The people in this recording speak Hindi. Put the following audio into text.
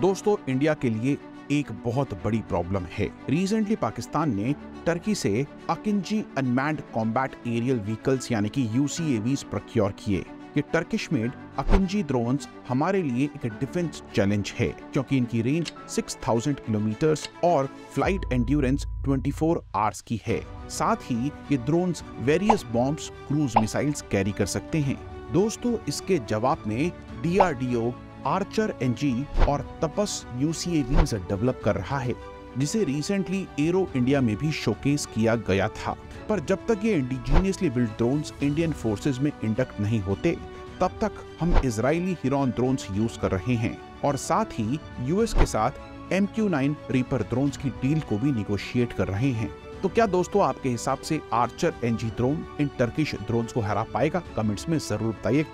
दोस्तों, इंडिया के लिए एक बहुत बड़ी प्रॉब्लम है। रिसेंटली पाकिस्तान ने टर्की से Akinci unmanned combat aerial vehicles यानी कि यूसीएवीज प्रोक्योर किए ये टर्किश मेड अकिंजी ड्रोन्स हमारे लिए एक डिफेंस चैलेंज है, क्योंकि इनकी रेंज 6000 किलोमीटर्स और फ़्लाइट एंड्योरेंस 24 आवर्स की है। साथ ही ये drones various bombs cruise missiles carry कर सकते हैं। दोस्तों, इसके जवाब में डीआरडीओ आर्चर एनजी और तपस यूसीएवीज डेवलप कर रहा है, जिसे रिसेंटली एरो इंडिया में भी शोकेस किया गया था। पर जब तक ये indigenously built drones Indian forces में इंडक्ट नहीं होते, तब तक हम इजरायली हिरॉन ड्रोन्स यूज़ कर रहे हैं। और साथ ही यूएस के साथ M Q nine Reaper drones की डील को भी निगोशिएट कर रहे हैं। तो क्या दोस्तों आपके हिसाब से आर्चर एनजी ड्रोन इन टर्किश ड्रोन्स को हरा पाएगा? कमेंट्स में ज़रूर बताइए।